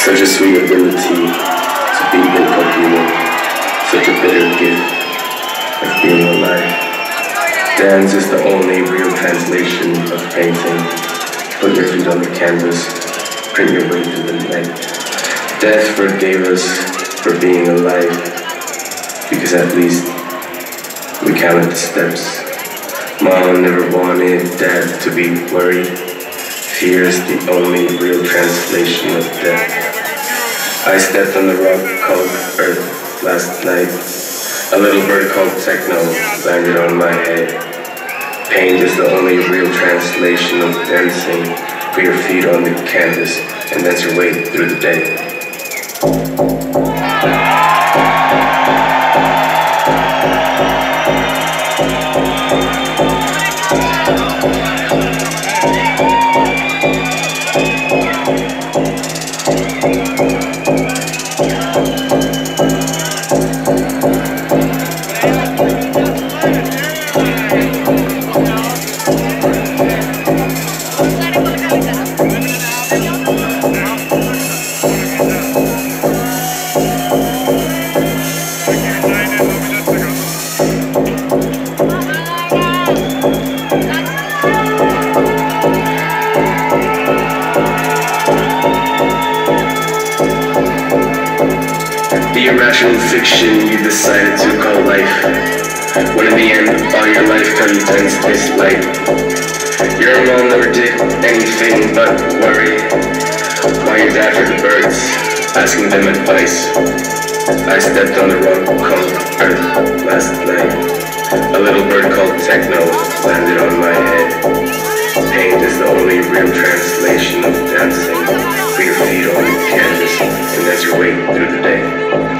Such a sweet ability to be incognito. Such a bitter gift of being alive. Dance is the only real translation of painting. Put your feet on the canvas, print your way through the night. Death forgave us for being alive, because at least we counted the steps. Mom never wanted dad to be worried. Fear is the only real translation of death. I stepped on the rock called Earth last night. A little bird called Techno landed on my head. Pain is the only real translation of dancing. Put your feet on the canvas and dance your way through the day. The irrational fiction you decided to call life. When in the end, all your life contents this light. Your mom never did anything but worry. While you died for the birds, asking them advice. I stepped on the rock called Earth last night. A little bird called Techno dance your way through the day.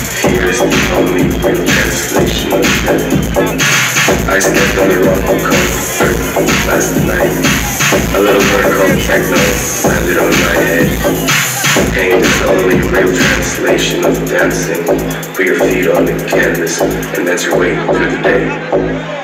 Fear is the only real translation of. I stepped on Earth last night. A little Techno landed on my head. Pain is the only real translation of dancing. Put your feet on the canvas and that's your way through the day.